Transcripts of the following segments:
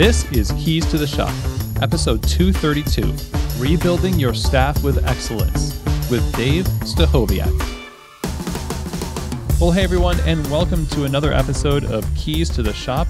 This is Keys to the Shop, episode 232 Rebuilding Your Staff with Excellence with Dave Stachowiak. Well, hey everyone, and welcome to another episode of Keys to the Shop,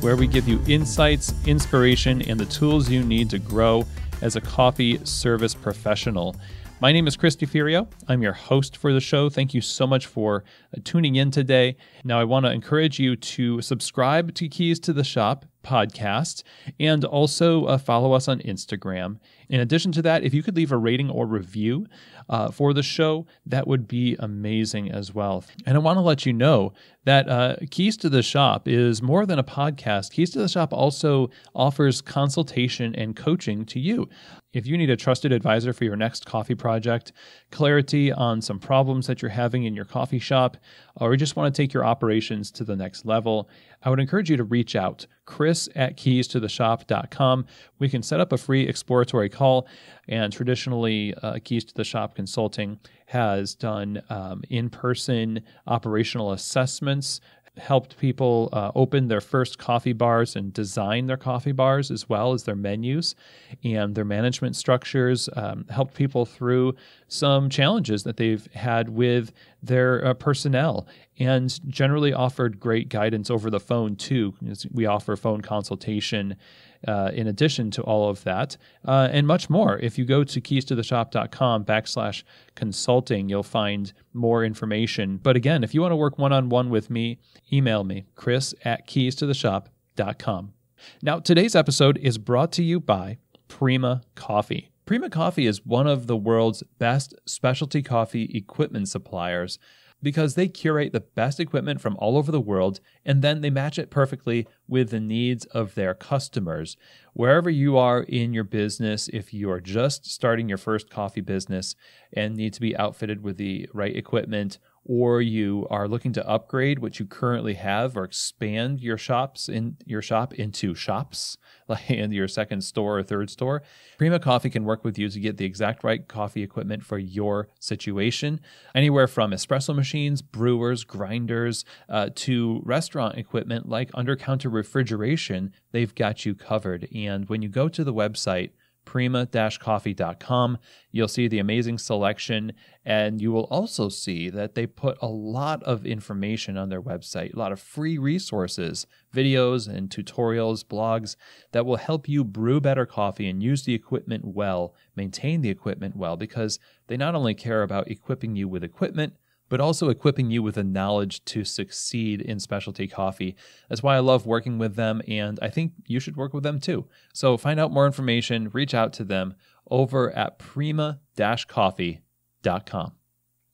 where we give you insights, inspiration, and the tools you need to grow as a coffee service professional. My name is Chris Deferio. I'm your host for the show. Thank you so much for uh, tuning in today. Now, I want to encourage you to subscribe to Keys to the Shop podcast and also uh, follow us on Instagram. In addition to that, if you could leave a rating or review uh, for the show, that would be amazing as well. And I want to let you know that uh, Keys to the Shop is more than a podcast. Keys to the Shop also offers consultation and coaching to you. If you need a trusted advisor for your next coffee project, clarity on some problems that you're having in your coffee shop, or you just want to take your operations to the next level, I would encourage you to reach out, chris at keystotheshop.com. We can set up a free exploratory call, and traditionally, uh, Keys to the Shop Consulting has done um, in person operational assessments helped people uh, open their first coffee bars and design their coffee bars as well as their menus. And their management structures, um, helped people through some challenges that they've had with their uh, personnel, and generally offered great guidance over the phone too. We offer phone consultation uh, in addition to all of that, uh, and much more. If you go to keystotheshop.com backslash consulting, you'll find more information. But again, if you want to work one on one with me, email me, chris at keystotheshop.com. Now, today's episode is brought to you by Prima Coffee. Prima Coffee is one of the world's best specialty coffee equipment suppliers because they curate the best equipment from all over the world and then they match it perfectly with the needs of their customers. Wherever you are in your business, if you are just starting your first coffee business and need to be outfitted with the right equipment or you are looking to upgrade what you currently have or expand your shops in your shop into shops like in your second store or third store prima coffee can work with you to get the exact right coffee equipment for your situation. Anywhere from espresso machines brewers grinders uh, to restaurant equipment like under counter refrigeration they've got you covered. And when you go to the website prima-coffee.com. You'll see the amazing selection, and you will also see that they put a lot of information on their website, a lot of free resources, videos and tutorials, blogs that will help you brew better coffee and use the equipment well, maintain the equipment well, because they not only care about equipping you with equipment, but also equipping you with the knowledge to succeed in specialty coffee. That's why I love working with them, and I think you should work with them too. So find out more information, reach out to them over at prima coffee.com.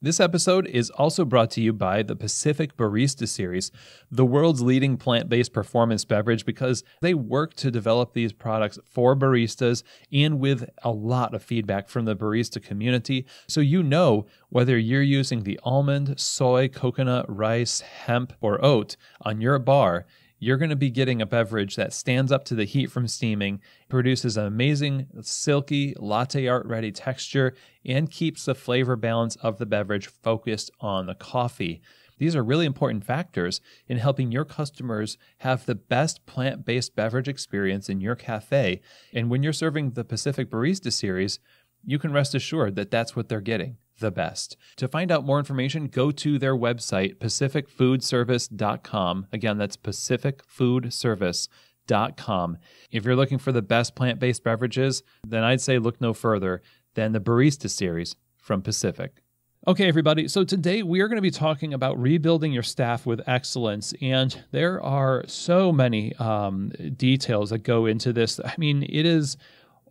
This episode is also brought to you by the Pacific Barista Series, the world's leading plant based performance beverage, because they work to develop these products for baristas and with a lot of feedback from the barista community. So you know whether you're using the almond, soy, coconut, rice, hemp, or oat on your bar you're going to be getting a beverage that stands up to the heat from steaming, produces an amazing, silky, latte art ready texture, and keeps the flavor balance of the beverage focused on the coffee. These are really important factors in helping your customers have the best plant based beverage experience in your cafe. And when you're serving the Pacific Barista Series, you can rest assured that that's what they're getting the best. To find out more information, go to their website, pacificfoodservice.com. Again, that's pacificfoodservice.com. If you're looking for the best plant based beverages, then I'd say look no further than the Barista Series from Pacific. Okay, everybody. So today we are going to be talking about rebuilding your staff with excellence. And there are so many um, details that go into this. I mean, it is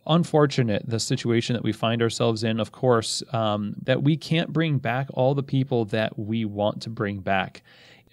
unfortunate the situation that we find ourselves in, of course, um, that we can't bring back all the people that we want to bring back.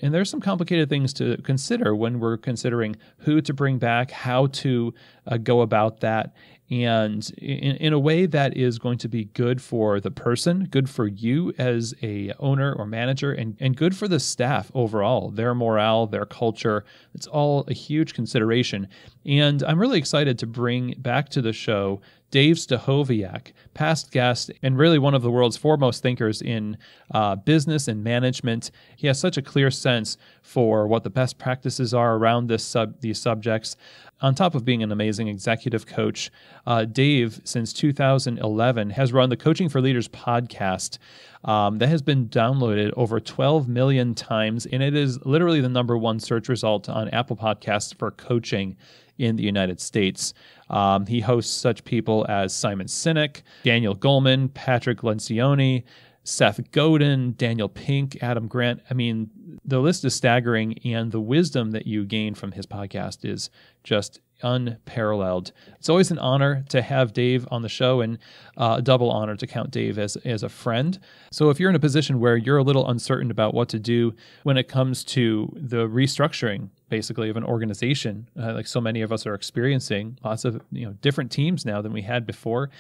And there's some complicated things to consider when we're considering who to bring back, how to uh, go about that and in, in a way that is going to be good for the person good for you as a owner or manager and, and good for the staff overall their morale their culture. It's all a huge consideration. And i'm really excited to bring back to the show Dave Stachowiak, past guest and really one of the world's foremost thinkers in uh, business and management. He has such a clear sense for what the best practices are around this sub- these subjects. On top of being an amazing executive coach, uh, Dave, since 2011, has run the Coaching for Leaders podcast um, that has been downloaded over 12 million times, and it is literally the number one search result on Apple Podcasts for coaching in the United States. Um, he hosts such people as Simon Sinek, Daniel Goleman, Patrick Lencioni, Seth Godin, Daniel Pink, Adam Grant. I mean, the list is staggering, and the wisdom that you gain from his podcast is just unparalleled. It's always an honor to have Dave on the show, and uh, a double honor to count Dave as as a friend. So, if you're in a position where you're a little uncertain about what to do when it comes to the restructuring, basically, of an organization, uh, like so many of us are experiencing, lots of you know different teams now than we had before.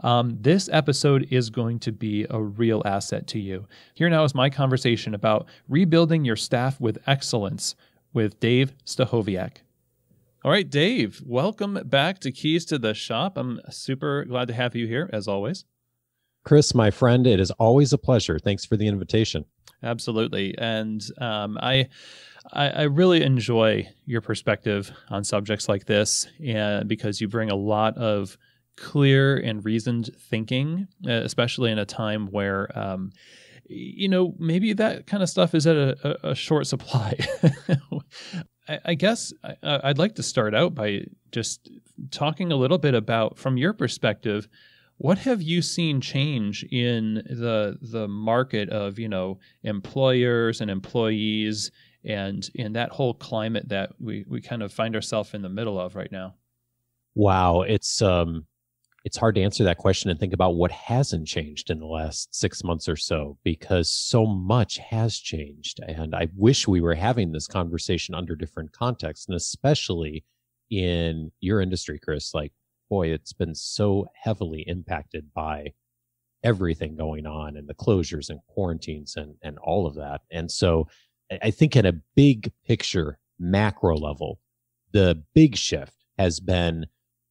Um, this episode is going to be a real asset to you. Here now is my conversation about rebuilding your staff with excellence with Dave Stachowiak. All right, Dave, welcome back to Keys to the Shop. I'm super glad to have you here, as always. Chris, my friend, it is always a pleasure. Thanks for the invitation. Absolutely, and um, I, I, I really enjoy your perspective on subjects like this, and because you bring a lot of clear and reasoned thinking, uh, especially in a time where, um, you know, maybe that kind of stuff is at a, a short supply. I, guess I, would like to start out by just talking a little bit about, from your perspective, what have you seen change in the the market of you know employers and employees and in that whole climate that we, we kind of find ourselves in the middle of right now? Wow, it's um it's hard to answer that question and think about what hasn't changed in the last six months or so because so much has changed. And I wish we were having this conversation under different contexts and especially in your industry, Chris. Like, boy, it's been so heavily impacted by everything going on and the closures and quarantines and, and all of that. And so I think at a big picture, macro level, the big shift has been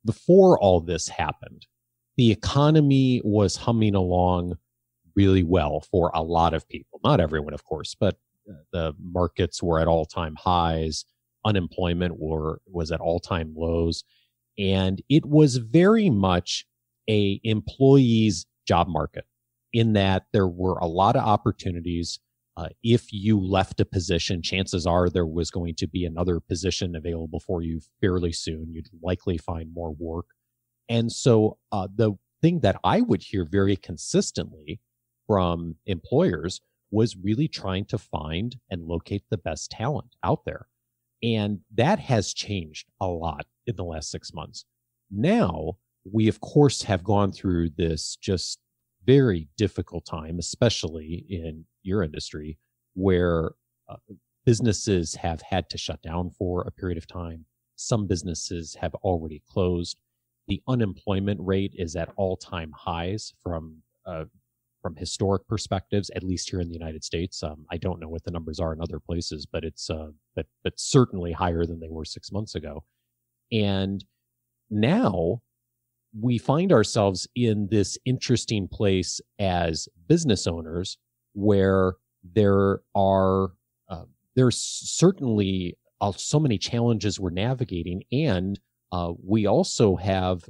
before all this happened, the economy was humming along really well for a lot of people. Not everyone, of course, but uh, the markets were at all time highs. Unemployment were, was at all time lows. And it was very much a employee's job market in that there were a lot of opportunities uh, if you left a position, chances are there was going to be another position available for you fairly soon. You'd likely find more work. And so uh, the thing that I would hear very consistently from employers was really trying to find and locate the best talent out there. And that has changed a lot in the last six months. Now, we of course have gone through this just very difficult time, especially in your industry, where uh, businesses have had to shut down for a period of time. Some businesses have already closed. The unemployment rate is at all time highs from uh, from historic perspectives, at least here in the United States. Um, I don't know what the numbers are in other places, but it's uh, but but certainly higher than they were six months ago. And now we find ourselves in this interesting place as business owners where there are uh, there's certainly uh, so many challenges we're navigating and uh, we also have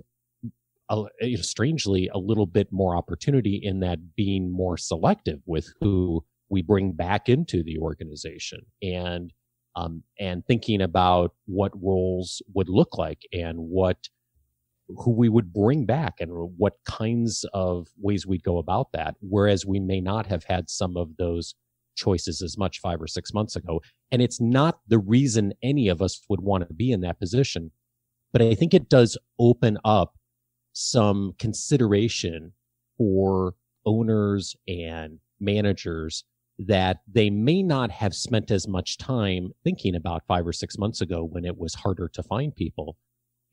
a, you know, strangely a little bit more opportunity in that being more selective with who we bring back into the organization and um, and thinking about what roles would look like and what who we would bring back and what kinds of ways we'd go about that. Whereas we may not have had some of those choices as much five or six months ago. And it's not the reason any of us would want to be in that position. But I think it does open up some consideration for owners and managers that they may not have spent as much time thinking about five or six months ago when it was harder to find people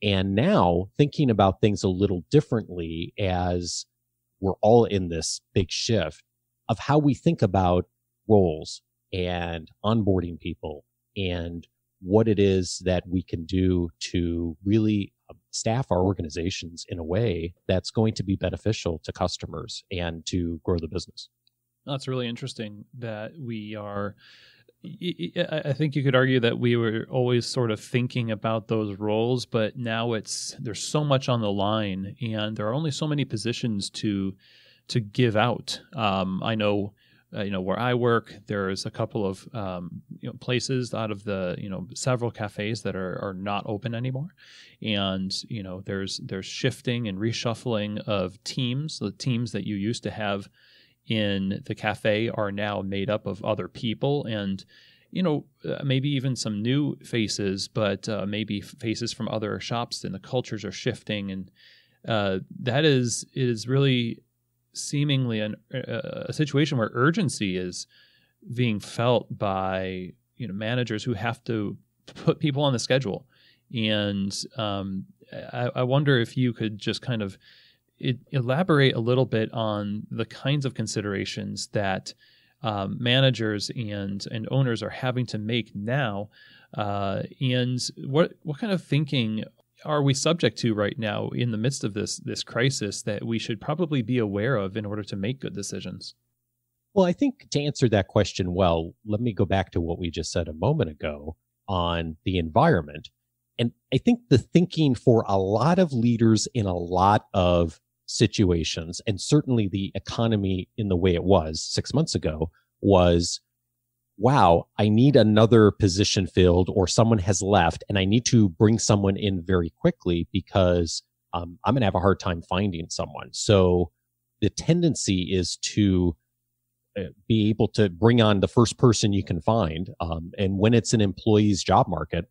and now thinking about things a little differently as we're all in this big shift of how we think about roles and onboarding people and what it is that we can do to really um, staff our organizations in a way that's going to be beneficial to customers and to grow the business. That's really interesting that we are I think you could argue that we were always sort of thinking about those roles, but now it's there's so much on the line, and there are only so many positions to to give out. Um, I know, uh, you know, where I work, there's a couple of um, you know places out of the you know several cafes that are are not open anymore, and you know there's there's shifting and reshuffling of teams. The teams that you used to have in the cafe are now made up of other people and you know uh, maybe even some new faces but uh, maybe faces from other shops and the cultures are shifting and uh, that is is really seemingly an, uh, a situation where urgency is being felt by you know managers who have to put people on the schedule. And um, I, I wonder if you could just kind of it, elaborate a little bit on the kinds of considerations that um, managers and and owners are having to make now, uh, and what what kind of thinking are we subject to right now in the midst of this this crisis that we should probably be aware of in order to make good decisions? Well, I think to answer that question well, let me go back to what we just said a moment ago on the environment. And I think the thinking for a lot of leaders in a lot of situations. And certainly the economy in the way it was six months ago was, wow, I need another position filled or someone has left and I need to bring someone in very quickly because um, I'm going to have a hard time finding someone. So the tendency is to uh, be able to bring on the first person you can find. Um, and when it's an employee's job market,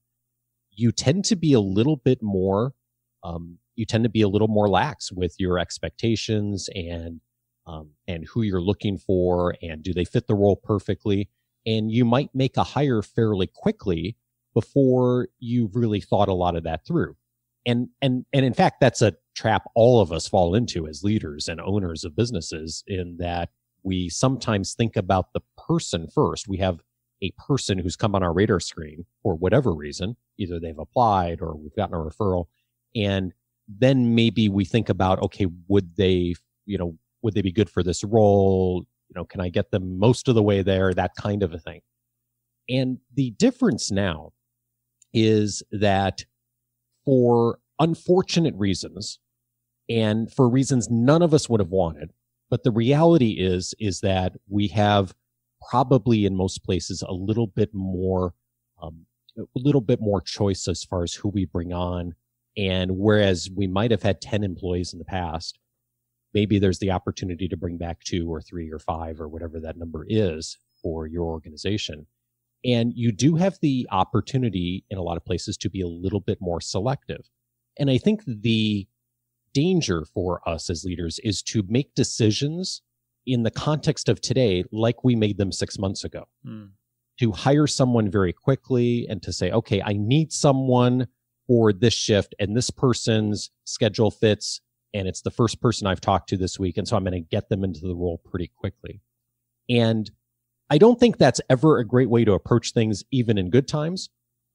you tend to be a little bit more um, you tend to be a little more lax with your expectations and um, and who you're looking for and do they fit the role perfectly. And you might make a hire fairly quickly before you've really thought a lot of that through. And and and in fact that's a trap all of us fall into as leaders and owners of businesses in that we sometimes think about the person first. We have a person who's come on our radar screen for whatever reason either they've applied or we've gotten a referral and then maybe we think about okay would they you know would they be good for this role? You know can i get them most of the way there? That kind of a thing. And the difference now is that for unfortunate reasons and for reasons none of us would have wanted but the reality is is that we have probably in most places a little bit more um, a little bit more choice as far as who we bring on and whereas we might have had 10 employees in the past, maybe there's the opportunity to bring back two or three or five or whatever that number is for your organization. And you do have the opportunity in a lot of places to be a little bit more selective. And I think the danger for us as leaders is to make decisions in the context of today, like we made them six months ago. Mm. To hire someone very quickly and to say, okay, I need someone for this shift and this person's schedule fits and it's the first person I've talked to this week. And so I'm going to get them into the role pretty quickly. And I don't think that's ever a great way to approach things, even in good times.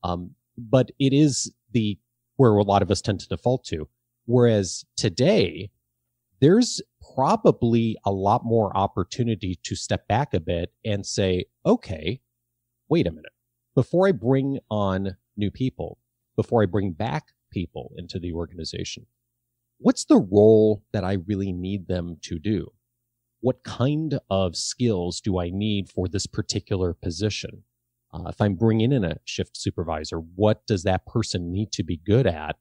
Um, but it is the where a lot of us tend to default to. Whereas today, there's probably a lot more opportunity to step back a bit and say, okay, wait a minute. Before I bring on new people, before I bring back people into the organization. What's the role that I really need them to do? What kind of skills do I need for this particular position? Uh, if I'm bringing in a shift supervisor, what does that person need to be good at?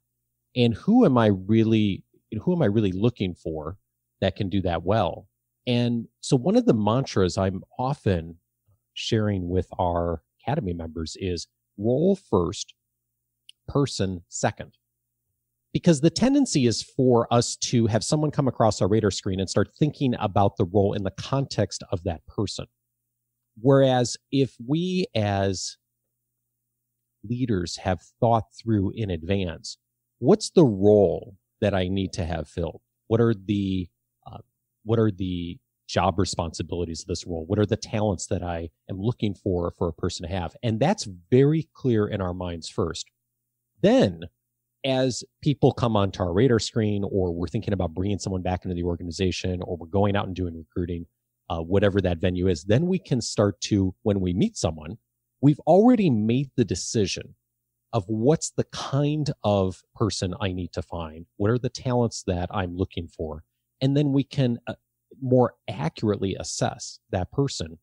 And who am I really, who am I really looking for that can do that well? And so one of the mantras I'm often sharing with our academy members is role first, person second. Because the tendency is for us to have someone come across our radar screen and start thinking about the role in the context of that person. Whereas if we as leaders have thought through in advance, what's the role that I need to have filled? What are the, uh, what are the job responsibilities of this role? What are the talents that I am looking for for a person to have? And that's very clear in our minds first. Then, as people come onto our radar screen, or we're thinking about bringing someone back into the organization, or we're going out and doing recruiting, uh, whatever that venue is, then we can start to, when we meet someone, we've already made the decision of what's the kind of person I need to find, what are the talents that I'm looking for, and then we can uh, more accurately assess that person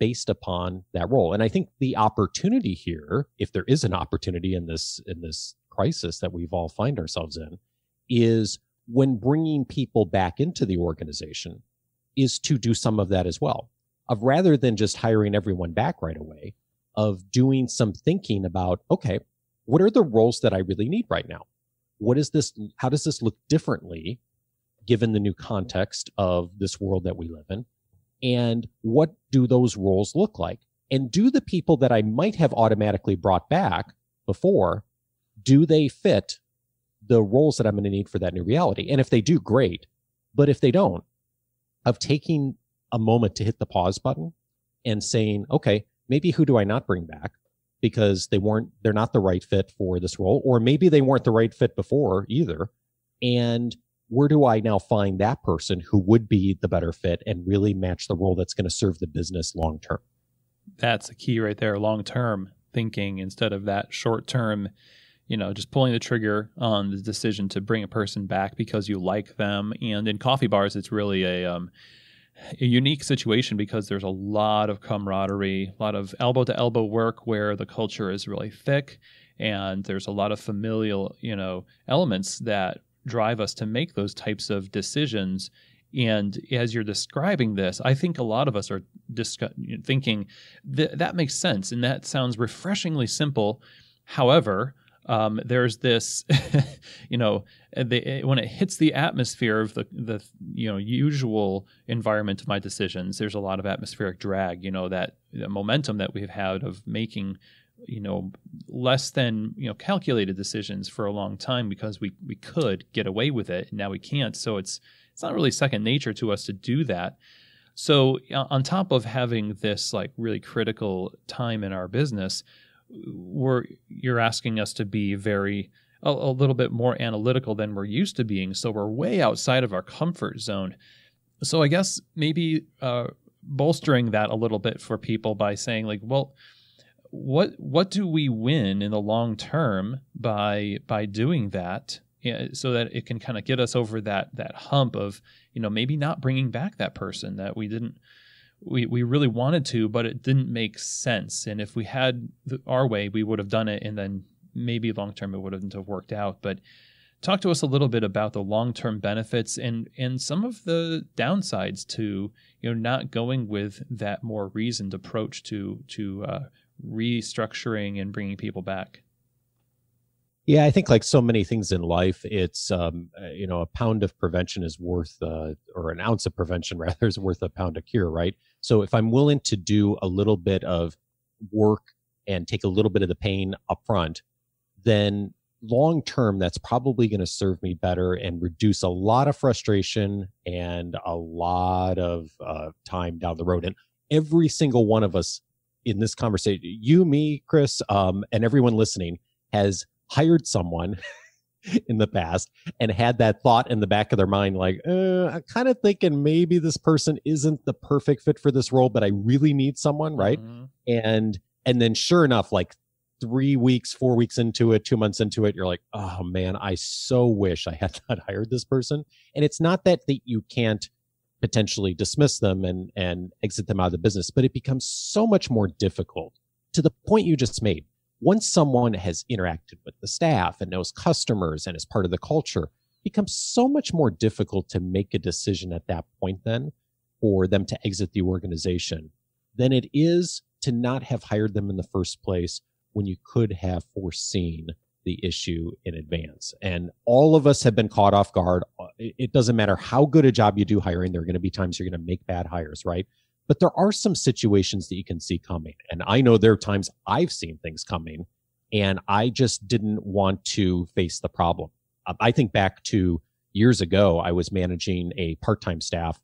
based upon that role. And I think the opportunity here, if there is an opportunity in this in this crisis that we've all find ourselves in, is when bringing people back into the organization is to do some of that as well. Of rather than just hiring everyone back right away, of doing some thinking about, okay, what are the roles that I really need right now? What is this? How does this look differently given the new context of this world that we live in? And what do those roles look like? And do the people that I might have automatically brought back before, do they fit the roles that I'm going to need for that new reality? And if they do, great. But if they don't, of taking a moment to hit the pause button and saying, okay, maybe who do I not bring back? Because they weren't, they're not the right fit for this role, or maybe they weren't the right fit before either. And where do I now find that person who would be the better fit and really match the role that's going to serve the business long term? That's a key right there, long term thinking instead of that short term, you know, just pulling the trigger on the decision to bring a person back because you like them. And in coffee bars, it's really a, um, a unique situation because there's a lot of camaraderie, a lot of elbow to elbow work where the culture is really thick and there's a lot of familial, you know, elements that drive us to make those types of decisions. And as you're describing this, I think a lot of us are discuss- thinking that that makes sense and that sounds refreshingly simple. However, um, there's this, you know, the, when it hits the atmosphere of the the you know usual environment of my decisions, there's a lot of atmospheric drag. You know that momentum that we've had of making you know less than you know calculated decisions for a long time because we we could get away with it and now we can't. So it's it's not really second nature to us to do that. So on top of having this like really critical time in our business we're you're asking us to be very a, a little bit more analytical than we're used to being. So we're way outside of our comfort zone. So i guess maybe uh, bolstering that a little bit for people by saying like well what what do we win in the long term by by doing that? So that it can kind of get us over that that hump of you know maybe not bringing back that person that we didn't we, we really wanted to but it didn't make sense. And if we had the, our way we would have done it and then maybe long term it wouldn't have worked out. But talk to us a little bit about the long term benefits and and some of the downsides to you know not going with that more reasoned approach to to uh, restructuring and bringing people back? Yeah, I think like so many things in life, it's um, uh, you know a pound of prevention is worth, uh, or an ounce of prevention rather is worth a pound of cure, right? So if I'm willing to do a little bit of work and take a little bit of the pain up front, then long term that's probably going to serve me better and reduce a lot of frustration and a lot of uh, time down the road. And every single one of us in this conversation, you, me, Chris, um, and everyone listening has hired someone in the past and had that thought in the back of their mind, like, uh, I'm kind of thinking maybe this person isn't the perfect fit for this role, but I really need someone, right? Mm-hmm. And and then sure enough, like three weeks, four weeks into it, two months into it, you're like, oh man, I so wish I had not hired this person. And it's not that that you can't potentially dismiss them and, and exit them out of the business, but it becomes so much more difficult to the point you just made. Once someone has interacted with the staff and knows customers and is part of the culture, becomes so much more difficult to make a decision at that point then for them to exit the organization than it is to not have hired them in the first place when you could have foreseen the issue in advance. And all of us have been caught off guard. It doesn't matter how good a job you do hiring, there are going to be times you're going to make bad hires, right? But there are some situations that you can see coming. And I know there are times I've seen things coming and I just didn't want to face the problem. Um, I think back to years ago, I was managing a part time staff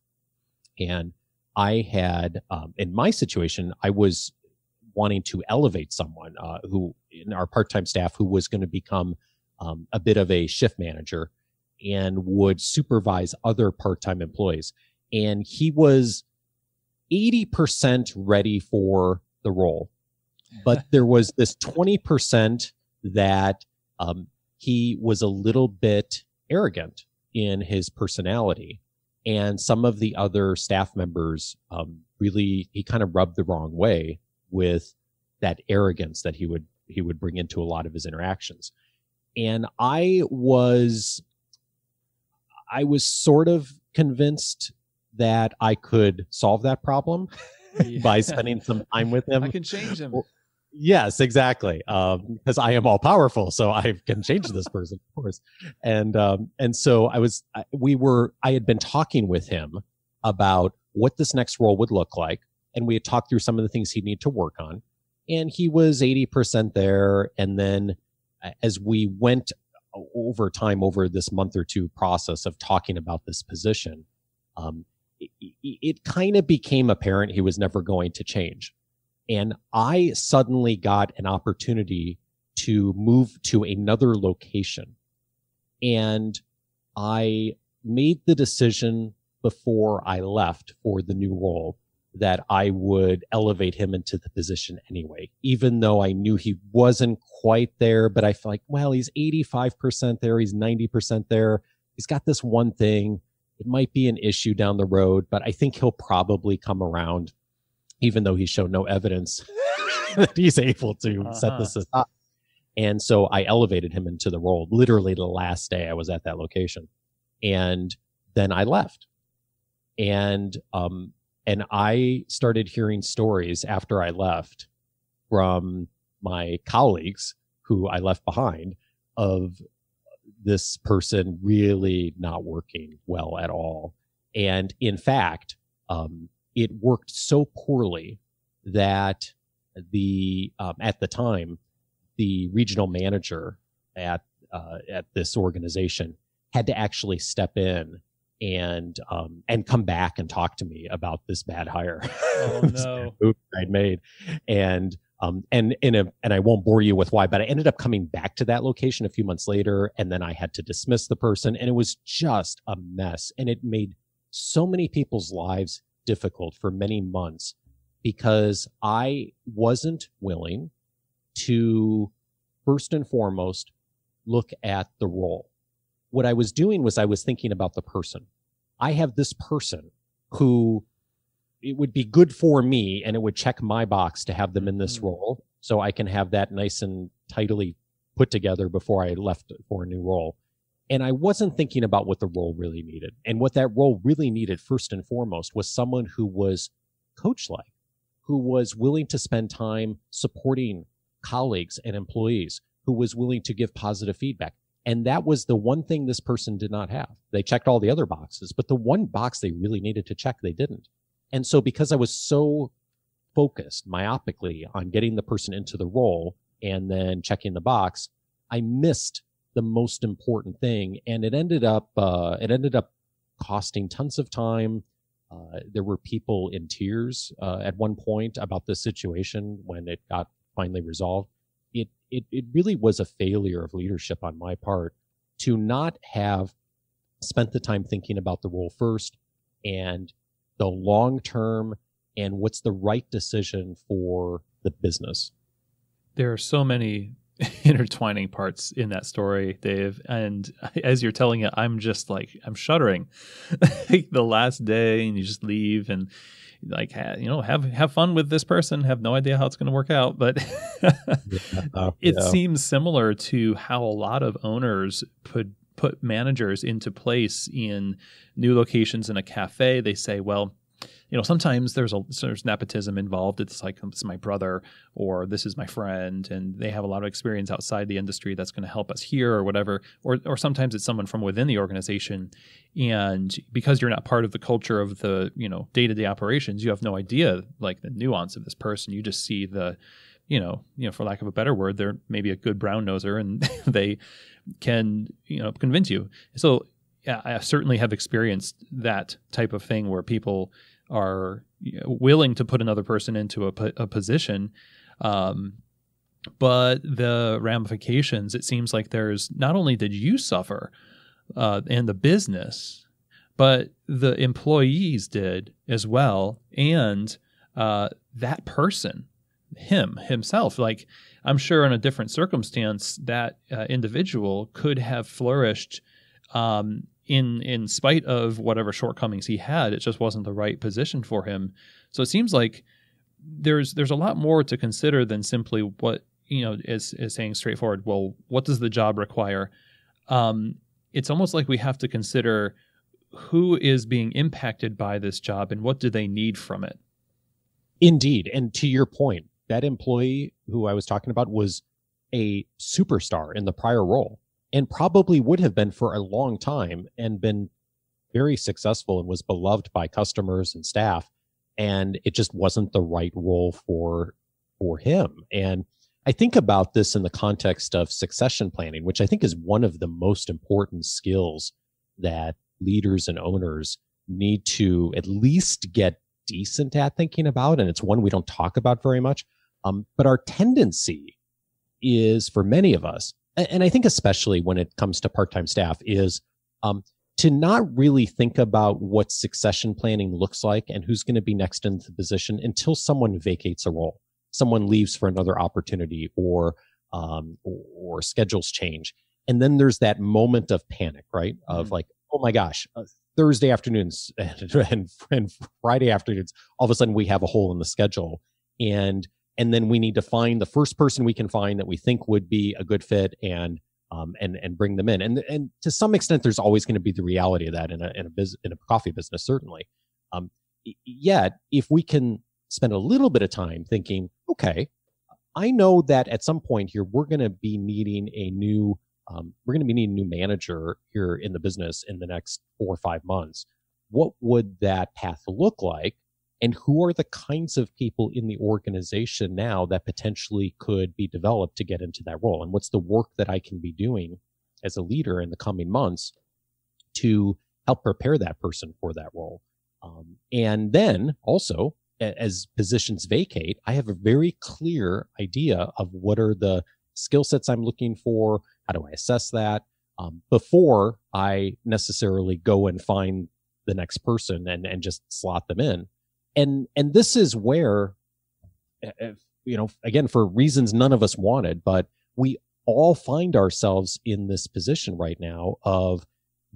and I had, um, in my situation, I was wanting to elevate someone uh, who in our part-time staff who was going to become um, a bit of a shift manager and would supervise other part-time employees and he was 80% ready for the role but there was this 20% that um, he was a little bit arrogant in his personality. And some of the other staff members um, really, he kind of rubbed the wrong way with that arrogance that he would he would bring into a lot of his interactions. And I was I was sort of convinced that I could solve that problem yeah. by spending some time with him. I can change him. Yes, exactly. Because um, I am all powerful, so I can change this person, of course. And um, and so I was, we were, I had been talking with him about what this next role would look like, and we had talked through some of the things he'd need to work on. And he was eighty percent there, and then as we went over time, over this month or two process of talking about this position, um, it, it kind of became apparent he was never going to change and I suddenly got an opportunity to move to another location. And I made the decision before I left for the new role that I would elevate him into the position anyway, even though I knew he wasn't quite there. But I felt like, well, he's 85% there, he's 90% there. He's got this one thing. It might be an issue down the road, but I think he'll probably come around even though he showed no evidence that he's able to uh-huh. set this up. And so I elevated him into the role literally the last day I was at that location. And then I left. And, um, and I started hearing stories after I left from my colleagues who I left behind of this person really not working well at all. And in fact, um, it worked so poorly that the um, at the time the regional manager at uh, at this organization had to actually step in and um, and come back and talk to me about this bad hire oh, no. I'd made, and um, and in a, and I won't bore you with why, but I ended up coming back to that location a few months later, and then I had to dismiss the person, and it was just a mess, and it made so many people's lives difficult for many months because I wasn't willing to first and foremost look at the role. What I was doing was I was thinking about the person. I have this person who it would be good for me and it would check my box to have them in this mm-hmm. role so I can have that nice and tidily put together before I left for a new role. And I wasn't thinking about what the role really needed. And what that role really needed, first and foremost, was someone who was coach like, who was willing to spend time supporting colleagues and employees, who was willing to give positive feedback. And that was the one thing this person did not have. They checked all the other boxes, but the one box they really needed to check, they didn't. And so because I was so focused myopically on getting the person into the role and then checking the box, I missed the most important thing. And it ended up, uh, it ended up costing tons of time. Uh, there were people in tears uh, at one point about this situation when it got finally resolved. It, it really was a failure of leadership on my part to not have spent the time thinking about the role first and the long term and what's the right decision for the business. There are so many intertwining parts in that story, Dave. And as you're telling it, I'm just like I'm shuddering. the last day, and you just leave, and like you know have have fun with this person. Have no idea how it's going to work out, but yeah, uh, it yeah. seems similar to how a lot of owners put put managers into place in new locations in a cafe. They say, well you know, sometimes there's a there's nepotism involved. It's like this is my brother or this is my friend, and they have a lot of experience outside the industry that's going to help us here or whatever. Or or sometimes it's someone from within the organization, and because you're not part of the culture of the you know day to day operations, you have no idea like the nuance of this person. You just see the you know, you know, for lack of a better word, they're maybe a good brown noser, and they can, you know, convince you. So, yeah, I certainly have experienced that type of thing where people are willing to put another person into a, a position. Um, but the ramifications, it seems like there's not only did you suffer uh, and the business, but the employees did as well. And uh, that person, him himself. Like I'm sure in a different circumstance, that uh, individual could have flourished um, in in spite of whatever shortcomings he had. It just wasn't the right position for him. So it seems like there's there's a lot more to consider than simply what you know is is saying straightforward. Well, what does the job require? Um, it's almost like we have to consider who is being impacted by this job and what do they need from it. Indeed, and to your point, that employee who I was talking about was a superstar in the prior role and probably would have been for a long time and been very successful and was beloved by customers and staff and it just wasn't the right role for for him. And i think about this in the context of succession planning which i think is one of the most important skills that leaders and owners need to at least get decent at thinking about and it's one we don't talk about very much um, but our tendency is for many of us and I think especially when it comes to part-time staff is um, to not really think about what succession planning looks like and who's going to be next in the position until someone vacates a role, someone leaves for another opportunity, or um, or, schedules change, and then there's that moment of panic, right? Of mm-hmm. like, oh my gosh, uh, Thursday afternoons and, and, and Friday afternoons, all of a sudden we have a hole in the schedule, and and then we need to find the first person we can find that we think would be a good fit and um, and and bring them in. And and to some extent, there's always going to be the reality of that in a in a biz, in a coffee business, certainly. Um, yet, if we can spend a little bit of time thinking, okay, I know that at some point here we're going to be needing a new um, we're going to be needing a new manager here in the business in the next four or five months. What would that path look like? And who are the kinds of people in the organization now that potentially could be developed to get into that role? And what's the work that i can be doing as a leader in the coming months to help prepare that person for that role? Um, and then also as positions vacate i have a very clear idea of what are the skill sets i'm looking for how do i assess that um, before i necessarily go and find the next person and, and just slot them in and and this is where eh, eh, you know again for reasons none of us wanted but we all find ourselves in this position right now of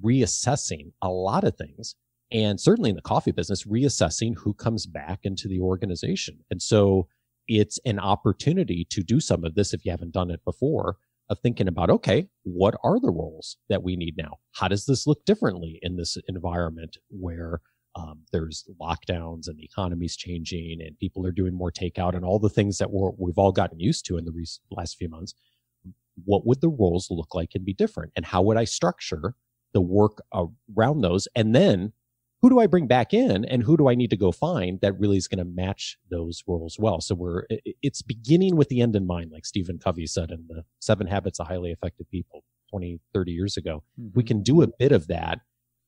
reassessing a lot of things and certainly in the coffee business reassessing who comes back into the organization. And so it's an opportunity to do some of this if you haven't done it before of thinking about okay what are the roles that we need now? How does this look differently in this environment where um, there's lockdowns and the economy's changing and people are doing more takeout and all the things that we're, we've all gotten used to in the recent, last few months what would the roles look like and be different? And how would i structure the work around those? And then who do i bring back in and who do i need to go find that really is going to match those roles well? So we're it's beginning with the end in mind like stephen covey said in the seven habits of highly effective people 20 30 years ago. Mm-hmm. we can do a bit of that.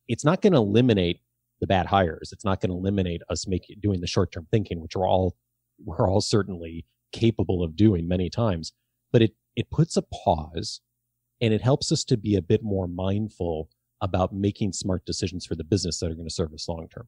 It's not going to eliminate the bad hires. It's not going to eliminate us making doing the short term thinking, which we're all we're all certainly capable of doing many times. But it it puts a pause, and it helps us to be a bit more mindful about making smart decisions for the business that are going to serve us long term.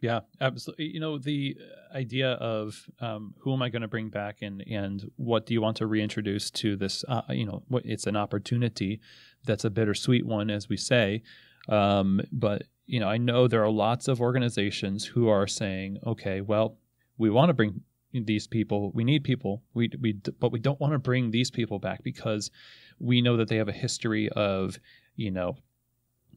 Yeah, absolutely. You know, the idea of um, who am I going to bring back and and what do you want to reintroduce to this? Uh, you know, it's an opportunity that's a bittersweet one, as we say. Um, but you know, I know there are lots of organizations who are saying, okay, well, we want to bring these people, we need people, we we but we don't want to bring these people back because we know that they have a history of, you know,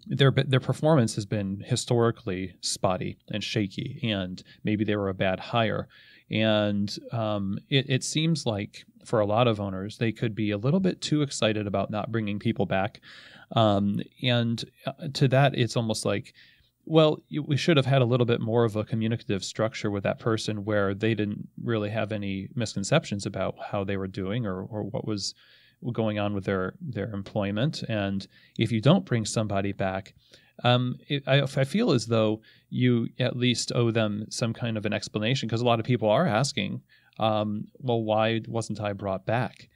their their performance has been historically spotty and shaky, and maybe they were a bad hire. And um, it, it seems like for a lot of owners, they could be a little bit too excited about not bringing people back. Um, and uh, to that, it's almost like, well, we should have had a little bit more of a communicative structure with that person where they didn't really have any misconceptions about how they were doing or, or what was going on with their, their employment. And if you don't bring somebody back, um, it, I, I, feel as though you at least owe them some kind of an explanation because a lot of people are asking, um, well, why wasn't I brought back?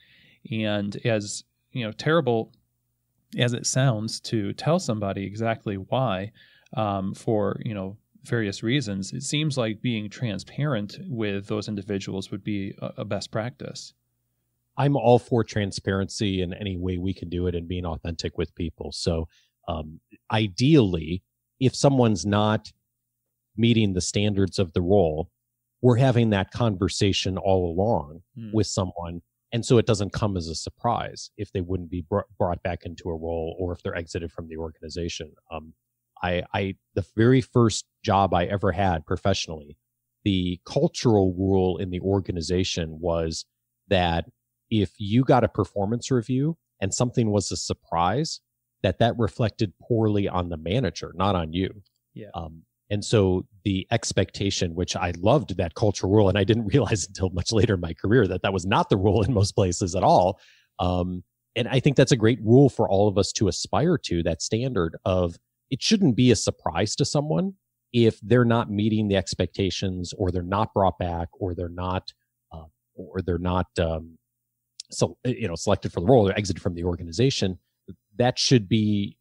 And as you know, terrible as it sounds to tell somebody exactly why, um, for you know various reasons, it seems like being transparent with those individuals would be a, a best practice. I'm all for transparency in any way we can do it and being authentic with people. So, um, ideally, if someone's not meeting the standards of the role, we're having that conversation all along hmm. with someone. And so it doesn't come as a surprise if they wouldn't be br- brought back into a role or if they're exited from the organization. Um, I, I, the very first job I ever had professionally, the cultural rule in the organization was that if you got a performance review and something was a surprise, that that reflected poorly on the manager, not on you. Yeah. Um, and so the expectation, which I loved that cultural rule, and I didn't realize until much later in my career that that was not the rule in most places at all. Um, and I think that's a great rule for all of us to aspire to that standard of it shouldn't be a surprise to someone if they're not meeting the expectations or they're not brought back or they're not, uh, or they're not, um, so, you know, selected for the role or exited from the organization. That should be,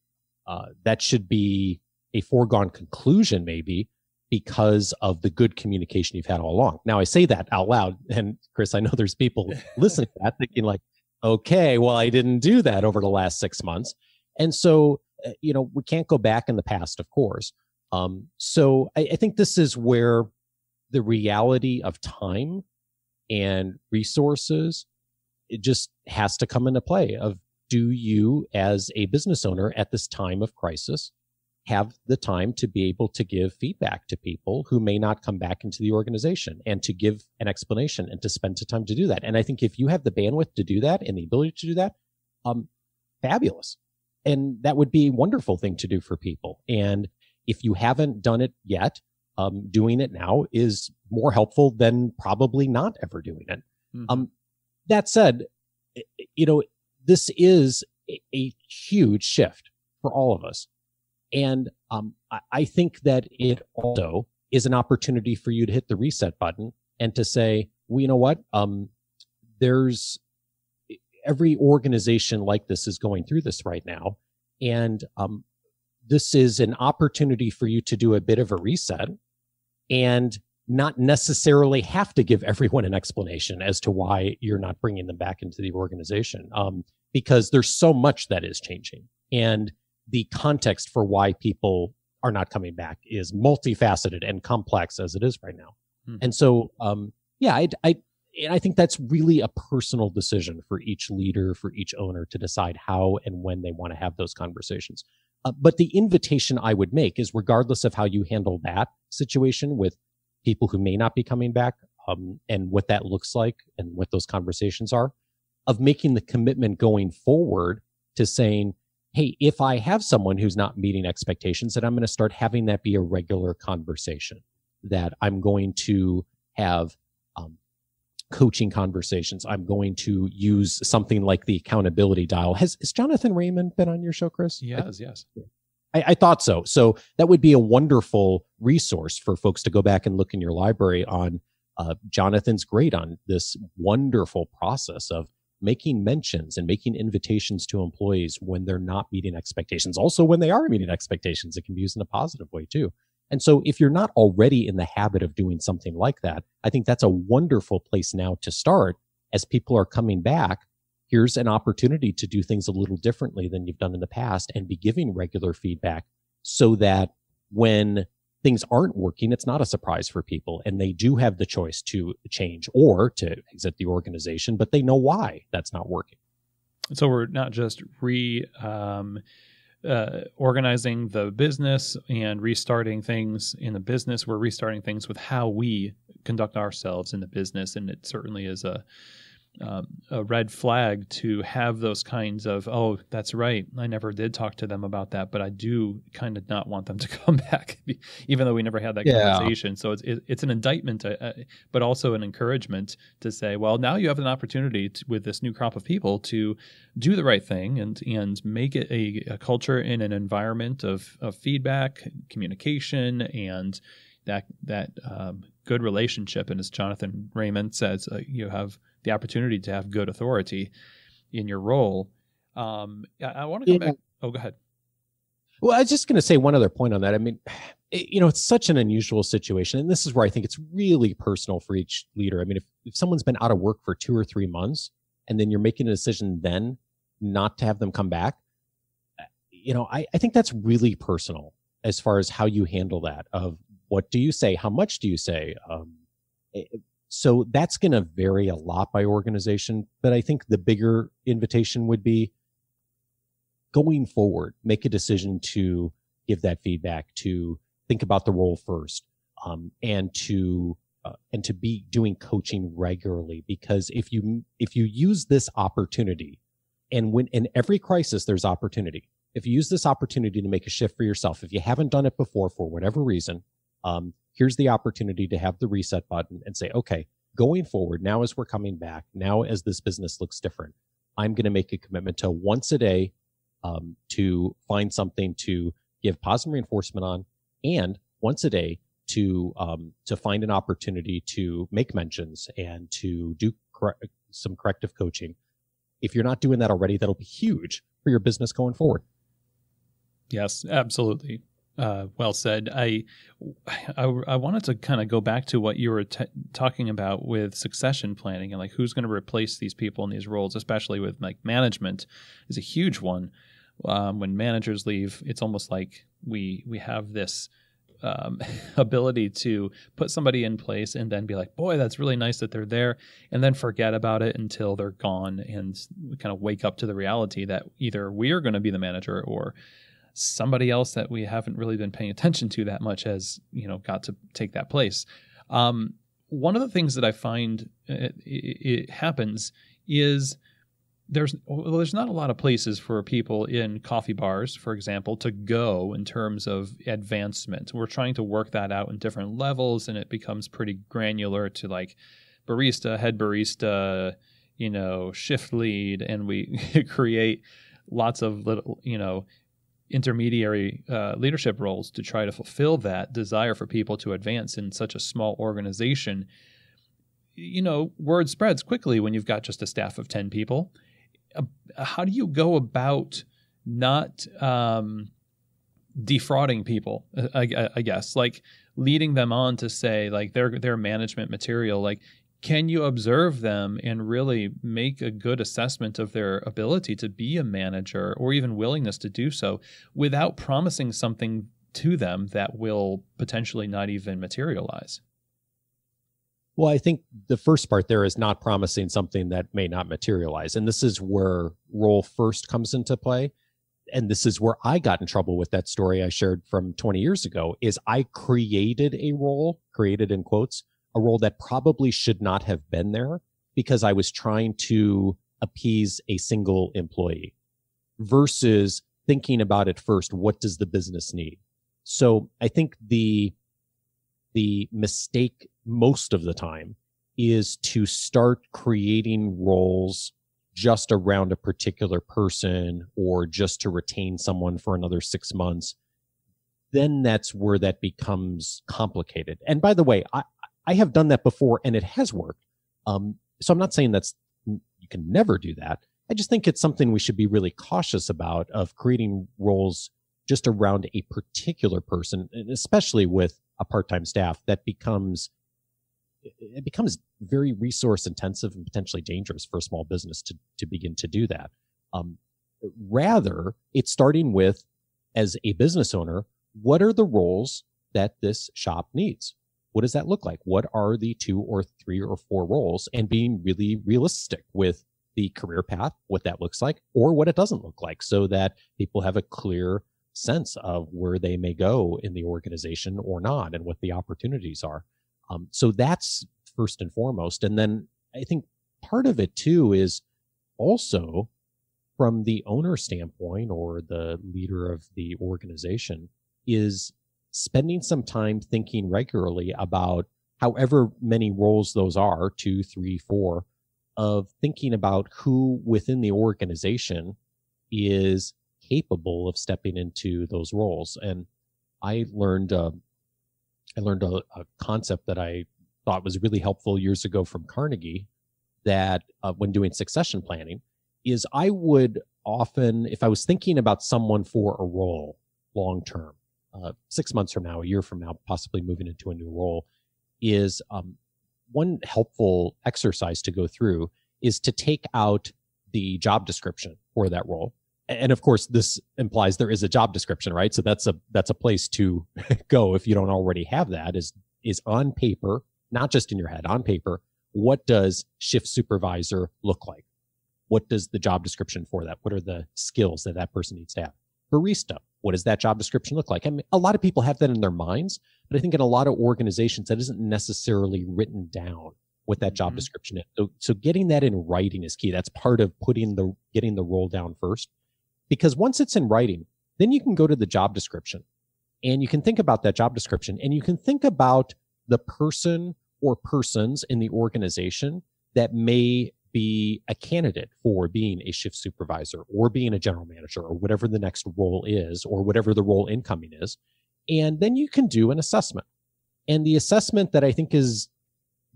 uh, that should be a foregone conclusion, maybe because of the good communication you've had all along. Now I say that out loud, and Chris, I know there's people listening to that thinking like, okay, well, I didn't do that over the last six months. And so, uh, you know, we can't go back in the past, of course. Um, so I, I think this is where the reality of time and resources it just has to come into play of do you as a business owner at this time of crisis have the time to be able to give feedback to people who may not come back into the organization and to give an explanation and to spend the time to do that. And I think if you have the bandwidth to do that and the ability to do that, um, fabulous. And that would be a wonderful thing to do for people. And if you haven't done it yet, um, doing it now is more helpful than probably not ever doing it. Mm-hmm. Um, that said, you know, this is a, a huge shift for all of us and um, I, I think that it also is an opportunity for you to hit the reset button and to say, well, you know what? Um, there's every organization like this is going through this right now. And um, this is an opportunity for you to do a bit of a reset and not necessarily have to give everyone an explanation as to why you're not bringing them back into the organization um, because there's so much that is changing. And the context for why people are not coming back is multifaceted and complex as it is right now. Hmm. And so, um, yeah, I, I, and I think that's really a personal decision for each leader, for each owner to decide how and when they want to have those conversations. Uh, but the invitation I would make is regardless of how you handle that situation with people who may not be coming back, um, and what that looks like and what those conversations are, of making the commitment going forward to saying, hey, if I have someone who's not meeting expectations, then I'm going to start having that be a regular conversation. That I'm going to have um, coaching conversations. I'm going to use something like the accountability dial. Has, has Jonathan Raymond been on your show, Chris? Yes, yes. I, I, thought so. So that would be a wonderful resource for folks to go back and look in your library on. Uh, Jonathan's great on this wonderful process of making mentions and making invitations to employees when they're not meeting expectations. Also, when they are meeting expectations, it can be used in a positive way too. And so if you're not already in the habit of doing something like that, I think that's a wonderful place now to start as people are coming back. Here's an opportunity to do things a little differently than you've done in the past and be giving regular feedback so that when things aren't working, it's not a surprise for people. And they do have the choice to change or to exit the organization, but they know why that's not working. So we're not just re um, uh, organizing the business and restarting things in the business. We're restarting things with how we conduct ourselves in the business, and it certainly is a um, a red flag to have those kinds of oh that's right i never did talk to them about that but i do kind of not want them to come back even though we never had that yeah. conversation so it's it, it's an indictment uh, uh, but also an encouragement to say well now you have an opportunity to, with this new crop of people to do the right thing and and make it a, a culture in an environment of, of feedback communication and that that um, good relationship and as jonathan raymond says uh, you have the opportunity to have good authority in your role. Um, I, I want to come yeah. back. Oh, go ahead. Well, I was just going to say one other point on that. I mean, it, you know, it's such an unusual situation. And this is where I think it's really personal for each leader. I mean, if, if someone's been out of work for two or three months and then you're making a decision then not to have them come back, you know, I, I think that's really personal as far as how you handle that of what do you say? How much do you say? Um, it, so that's going to vary a lot by organization. But I think the bigger invitation would be going forward, make a decision to give that feedback, to think about the role first, um, and to uh, and to be doing coaching regularly. Because if you if you use this opportunity, and when in every crisis there's opportunity. If you use this opportunity to make a shift for yourself, if you haven't done it before for whatever reason, um, here's the opportunity to have the reset button and say, okay, going forward, now as we're coming back, now as this business looks different, I'm going to make a commitment to once a day um, to find something to give positive reinforcement on, and once a day to um, to find an opportunity to make mentions and to do cor- some corrective coaching. If you're not doing that already, that'll be huge for your business going forward. Yes, absolutely. Uh, well said. I, I, I wanted to kind of go back to what you were t- talking about with succession planning and like who's going to replace these people in these roles, especially with like management, is a huge one. Um, when managers leave, it's almost like we we have this um, ability to put somebody in place and then be like, boy, that's really nice that they're there, and then forget about it until they're gone and kind of wake up to the reality that either we are going to be the manager or somebody else that we haven't really been paying attention to that much has you know got to take that place. Um, one of the things that I find it, it happens is there's well, there's not a lot of places for people in coffee bars, for example, to go in terms of advancement. We're trying to work that out in different levels, and it becomes pretty granular to like barista, head barista, you know, shift lead, and we create lots of little, you know, intermediary uh, leadership roles to try to fulfill that desire for people to advance in such a small organization. You know word spreads quickly when you've got just a staff of 10 people. Uh, how do you go about not um, defrauding people I, I, guess? Like leading them on to say like their their management material like can you observe them and really make a good assessment of their ability to be a manager or even willingness to do so without promising something to them that will potentially not even materialize? Well, I think the first part there is not promising something that may not materialize. And this is where role first comes into play. And this is where I got in trouble with that story I shared from 20 years ago is I created a role, created in quotes, a role that probably should not have been there because I was trying to appease a single employee versus thinking about it first. What does the business need? So I think the, the mistake most of the time is to start creating roles just around a particular person or just to retain someone for another six months then that's where that becomes complicated. And by the way, I, I have done that before and it has worked. Um, so I'm not saying that's, you can never do that. I just think it's something we should be really cautious about of creating roles just around a particular person, and especially with a part-time staff that becomes, it becomes very resource intensive and potentially dangerous for a small business to, to begin to do that. Um, rather, it's starting with, as a business owner, what are the roles that this shop needs? What does that look like? What are the two or three or four roles and being really realistic with the career path, what that looks like or what it doesn't look like so that people have a clear sense of where they may go in the organization or not and what the opportunities are. Um, so that's first and foremost. And then I think part of it too is also from the owner standpoint or the leader of the organization is spending some time thinking regularly about however many roles those are two, three, four of thinking about who within the organization is capable of stepping into those roles. And I learned, uh, I learned a, a, concept that I thought was really helpful years ago from Carnegie that uh, when doing succession planning is I would often, if I was thinking about someone for a role, long term, uh, six months from now, a year from now, possibly moving into a new role, is um, one helpful exercise to go through is to take out the job description for that role. And of course, this implies there is a job description, right? So that's a that's a place to go if you don't already have that. Is is on paper, not just in your head, on paper. What does shift supervisor look like? What does the job description for that? What are the skills that that person needs to have? Barista. What does that job description look like? I mean, a lot of people have that in their minds, but I think in a lot of organizations that isn't necessarily written down what that job mm-hmm. description is. So, so getting that in writing is key. That's part of putting the, getting the role down first. Because once it's in writing, then you can go to the job description and you can think about that job description and you can think about the person or persons in the organization that may be a candidate for being a shift supervisor or being a general manager or whatever the next role is or whatever the role incoming is. And then you can do an assessment. And the assessment that I think is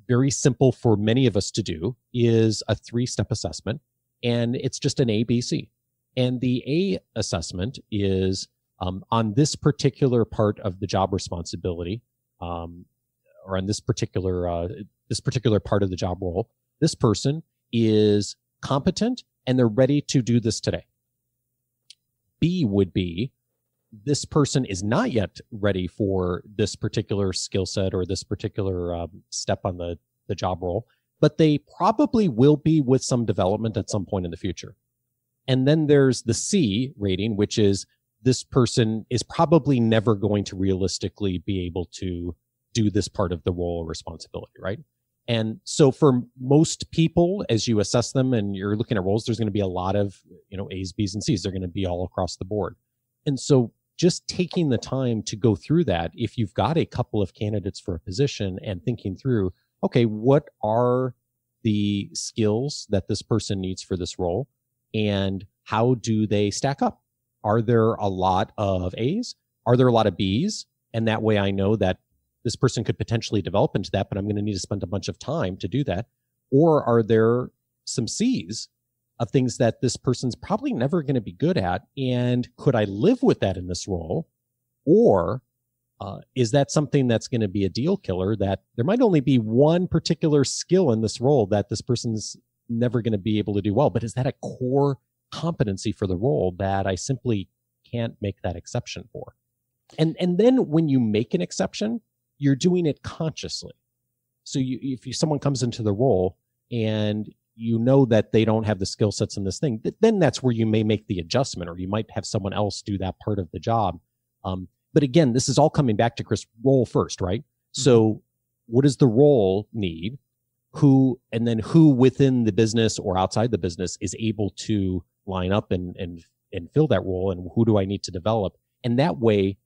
very simple for many of us to do is a three step assessment. And it's just an ABC. And the A assessment is um, on this particular part of the job responsibility, um, or on this particular uh, this particular part of the job role. This person is competent and they're ready to do this today. B would be this person is not yet ready for this particular skill set or this particular um, step on the, the job role, but they probably will be with some development at some point in the future. And then there's the C rating, which is this person is probably never going to realistically be able to do this part of the role or responsibility, right? And so for most people, as you assess them and you're looking at roles, there's going to be a lot of, you know, A's, B's, and C's. They're going to be all across the board. And so just taking the time to go through that, if you've got a couple of candidates for a position and thinking through, okay, what are the skills that this person needs for this role? And how do they stack up? Are there a lot of A's? Are there a lot of B's? And that way I know that this person could potentially develop into that, but I'm going to need to spend a bunch of time to do that? Or are there some C's of things that this person's probably never going to be good at? And could I live with that in this role? Or uh, is that something that's going to be a deal killer that there might only be one particular skill in this role that this person's never going to be able to do well? But is that a core competency for the role that I simply can't make that exception for? And, and then when you make an exception, you're doing it consciously. So you, if you, someone comes into the role and you know that they don't have the skill sets in this thing, then that's where you may make the adjustment or you might have someone else do that part of the job. Um, but again, this is all coming back to Chris role first, right? Mm-hmm. So what does the role need? Who, and then who within the business or outside the business is able to line up and, and, and fill that role? And who do I need to develop? And that way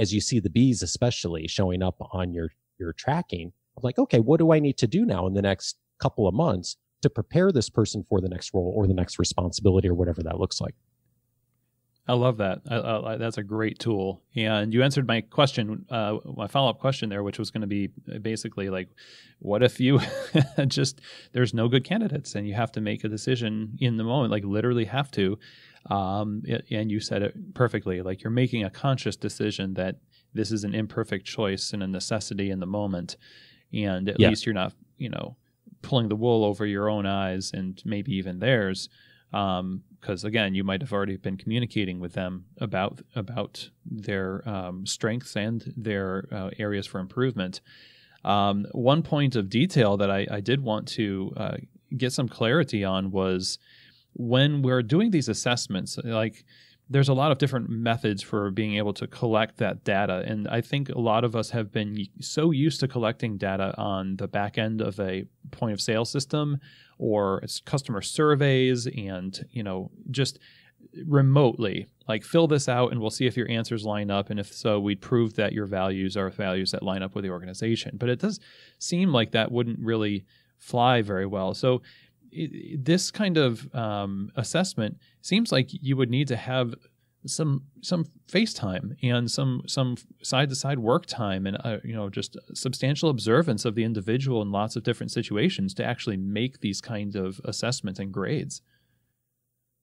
as you see the B's especially showing up on your your tracking of like okay what do i need to do now in the next couple of months to prepare this person for the next role or the next responsibility or whatever that looks like I love that. I, I, that's a great tool. And you answered my question, uh, my follow up question there, which was going to be basically like, what if you just, there's no good candidates and you have to make a decision in the moment, like literally have to. Um, and you said it perfectly. Like you're making a conscious decision that this is an imperfect choice and a necessity in the moment. And at yeah. least you're not, you know, pulling the wool over your own eyes and maybe even theirs. Because um, again, you might have already been communicating with them about about their um, strengths and their uh, areas for improvement. Um, one point of detail that I, I did want to uh, get some clarity on was when we're doing these assessments, like there's a lot of different methods for being able to collect that data. And I think a lot of us have been so used to collecting data on the back end of a point of sale system or customer surveys and, you know, just remotely like fill this out and we'll see if your answers line up. And if so we'd prove that your values are values that line up with the organization. But it does seem like that wouldn't really fly very well. So this kind of um, assessment seems like you would need to have some some face time and some some side to side work time and uh, you know just substantial observance of the individual in lots of different situations to actually make these kinds of assessments and grades.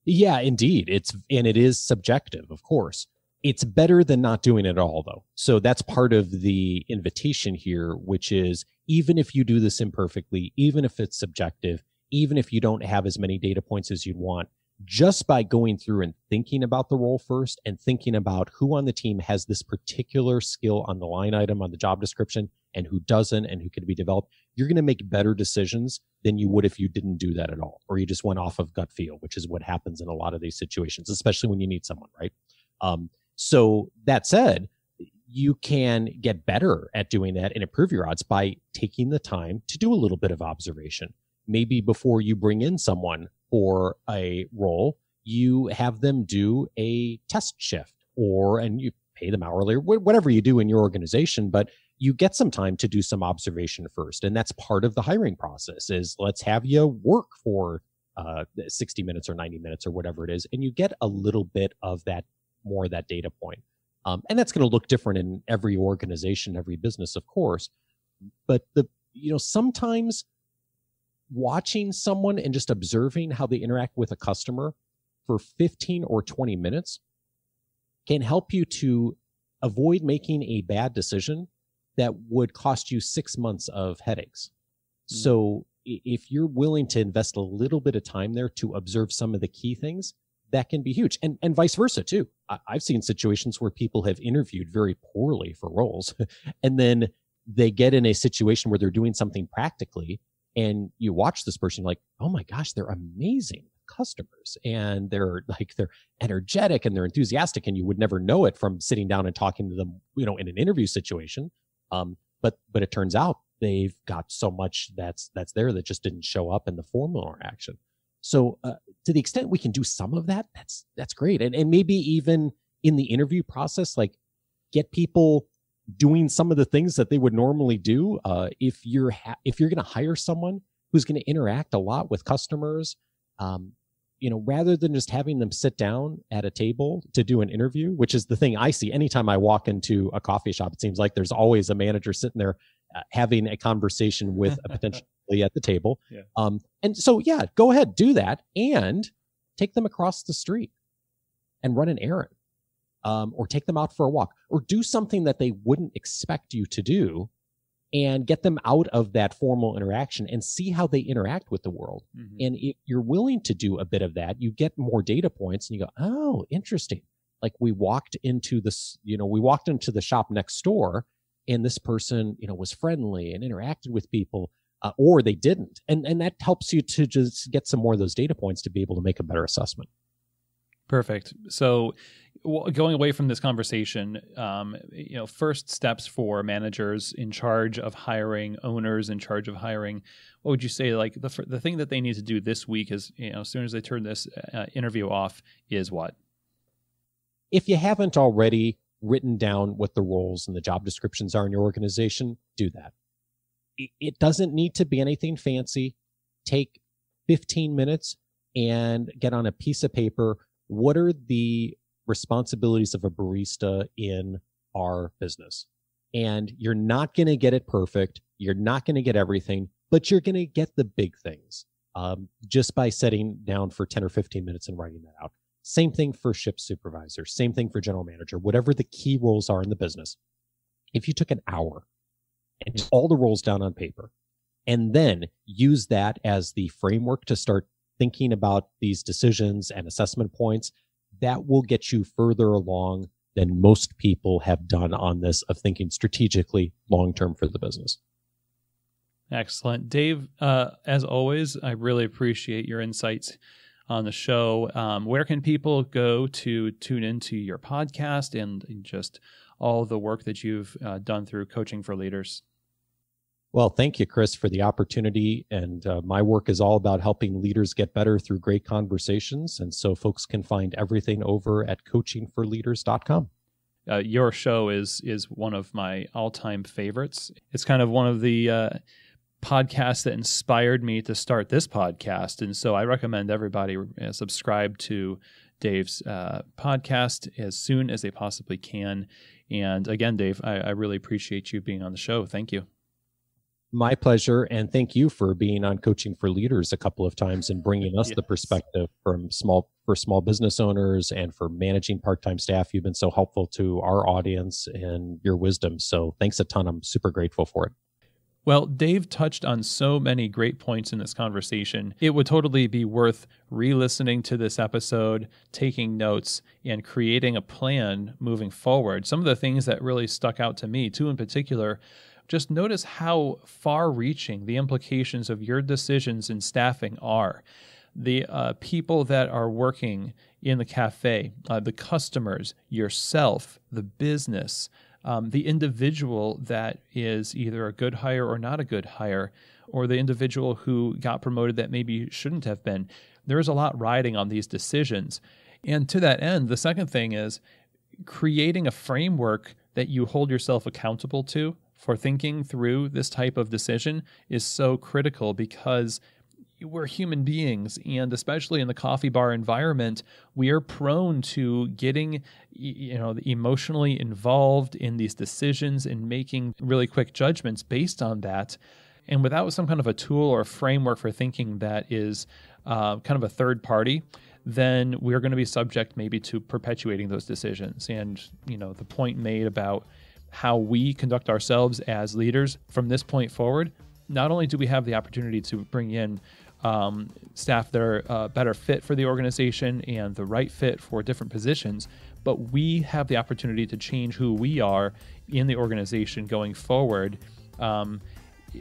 Yeah, indeed. It's and it is subjective, of course. it's better than not doing it at all though so that's part of the invitation here which is even if you do this imperfectly even if it's subjective even if you don't have as many data points as you'd want just by going through and thinking about the role first and thinking about who on the team has this particular skill on the line item on the job description and who doesn't and who could be developed, you're going to make better decisions than you would if you didn't do that at all, or you just went off of gut feel, which is what happens in a lot of these situations, especially when you need someone, right? Um, so that said, you can get better at doing that and improve your odds by taking the time to do a little bit of observation. Maybe before you bring in someone for a role, you have them do a test shift or, and you pay them hourly whatever you do in your organization, but you get some time to do some observation first. And that's part of the hiring process is let's have you work for uh, 60 minutes or 90 minutes or whatever it is. And you get a little bit of that, more of that data point. Um, and that's going to look different in every organization, every business, of course. But the, you know, sometimes watching someone and just observing how they interact with a customer for 15 or 20 minutes can help you to avoid making a bad decision that would cost you six months of headaches. Mm. So if you're willing to invest a little bit of time there to observe some of the key things, that can be huge. And, and vice versa too. I, I've seen situations where people have interviewed very poorly for roles and then they get in a situation where they're doing something practically and you watch this person like oh my gosh they're amazing customers and they're like they're energetic and they're enthusiastic and you would never know it from sitting down and talking to them you know in an interview situation. Um, but but it turns out they've got so much that's that's there that just didn't show up in the formal interaction so uh, to the extent we can do some of that that's that's great. And and maybe even in the interview process like get people doing some of the things that they would normally do. Uh, if you're ha- if you're going to hire someone who's going to interact a lot with customers, um, you know, rather than just having them sit down at a table to do an interview, which is the thing I see anytime I walk into a coffee shop. It seems like there's always a manager sitting there uh, having a conversation with a potentially at the table. Yeah. Um, and so, yeah, go ahead, do that, and take them across the street and run an errand um, or take them out for a walk or do something that they wouldn't expect you to do and get them out of that formal interaction and see how they interact with the world. Mm-hmm. And if you're willing to do a bit of that, you get more data points and you go, oh, interesting. Like we walked into this, you know, we walked into the shop next door and this person, you know, was friendly and interacted with people. Uh, or they didn't, and and that helps you to just get some more of those data points to be able to make a better assessment. Perfect. So, going away from this conversation, um, you know, first steps for managers in charge of hiring, owners in charge of hiring. What would you say? Like the the thing that they need to do this week is, you know, as soon as they turn this uh, interview off, is what? If you haven't already written down what the roles and the job descriptions are in your organization, do that. It doesn't need to be anything fancy. Take 15 minutes and get on a piece of paper what are the responsibilities of a barista in our business? And you're not going to get it perfect. You're not going to get everything, but you're going to get the big things um, just by setting down for 10 or 15 minutes and writing that out. Same thing for shift supervisor, same thing for general manager, whatever the key roles are in the business. If you took an hour and all the roles down on paper and then use that as the framework to start thinking about these decisions and assessment points, that will get you further along than most people have done on this of thinking strategically long term for the business. Excellent. Dave, uh, as always, I really appreciate your insights on the show. Um, where can people go to tune into your podcast and, just all the work that you've uh, done through Coaching for Leaders? Well, thank you, Chris, for the opportunity. And uh, my work is all about helping leaders get better through great conversations. And so folks can find everything over at coachingforleaders.com. Uh, your show is is one of my all time favorites. It's kind of one of the uh, podcasts that inspired me to start this podcast, and so I recommend everybody uh, subscribe to Dave's uh, podcast as soon as they possibly can. And again, Dave, I, I really appreciate you being on the show. Thank you. My pleasure. And thank you for being on Coaching for Leaders a couple of times and bringing us yes. the perspective from small for small business owners and for managing part-time staff. You've been so helpful to our audience and your wisdom. So thanks a ton. I'm super grateful for it. Well, Dave touched on so many great points in this conversation. It would totally be worth re listening to this episode, taking notes, and creating a plan moving forward. Some of the things that really stuck out to me, two in particular, just notice how far reaching the implications of your decisions in staffing are. The uh, people that are working in the cafe, uh, the customers, yourself, the business, um, the individual that is either a good hire or not a good hire, or the individual who got promoted that maybe shouldn't have been. There is a lot riding on these decisions. And to that end, the second thing is creating a framework that you hold yourself accountable to for thinking through this type of decision is so critical because we're human beings and especially in the coffee bar environment we are prone to getting you know emotionally involved in these decisions and making really quick judgments based on that. And without some kind of a tool or framework for thinking that is uh, kind of a third party then we're going to be subject maybe to perpetuating those decisions. And you know the point made about how we conduct ourselves as leaders from this point forward, not only do we have the opportunity to bring in um, staff that are uh, better fit for the organization and the right fit for different positions, but we have the opportunity to change who we are in the organization going forward. Um,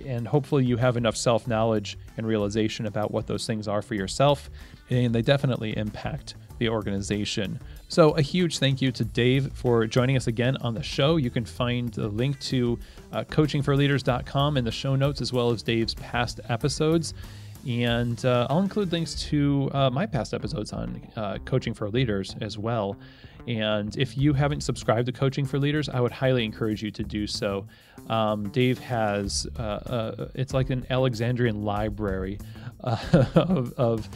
and hopefully, you have enough self knowledge and realization about what those things are for yourself, and they definitely impact the organization. So, a huge thank you to Dave for joining us again on the show. You can find the link to uh, coachingforleaders.com in the show notes, as well as Dave's past episodes. And uh, I'll include links to uh, my past episodes on uh, coaching for leaders as well. And if you haven't subscribed to Coaching for Leaders, I would highly encourage you to do so. Um, Dave has, uh, uh, it's like an Alexandrian library of, of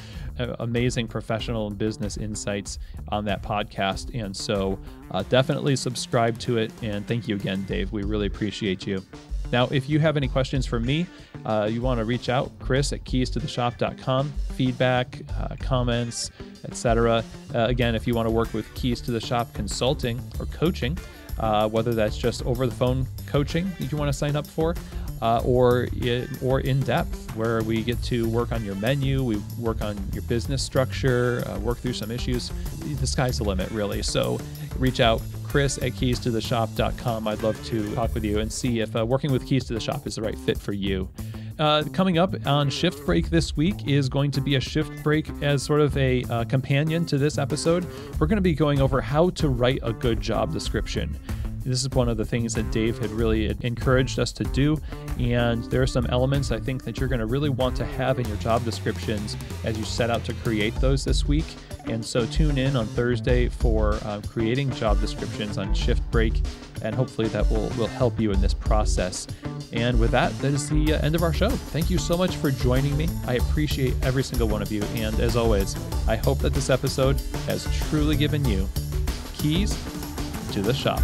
amazing professional and business insights on that podcast. And so uh, definitely subscribe to it. And thank you again, Dave. We really appreciate you. Now, if you have any questions for me, uh, you want to reach out, Chris at keystotheshop.com, feedback, uh, comments, etc. Uh, again, if you want to work with Keys to the Shop consulting or coaching, uh, whether that's just over the phone coaching that you want to sign up for, uh, or or in depth, where we get to work on your menu, we work on your business structure, uh, work through some issues. The sky's the limit, really. So reach out, Chris at keystotheshop.com. I'd love to talk with you and see if uh, working with Keys to the Shop is the right fit for you. Uh, coming up on Shift Break this week is going to be a Shift Break as sort of a uh, companion to this episode. We're going to be going over how to write a good job description. This is one of the things that Dave had really encouraged us to do. And there are some elements I think that you're going to really want to have in your job descriptions as you set out to create those this week. And so tune in on Thursday for uh, creating job descriptions on Shift Break, and hopefully that will, will help you in this process. And with that, that is the uh, end of our show. Thank you so much for joining me. I appreciate every single one of you. And as always, I hope that this episode has truly given you keys to the shop.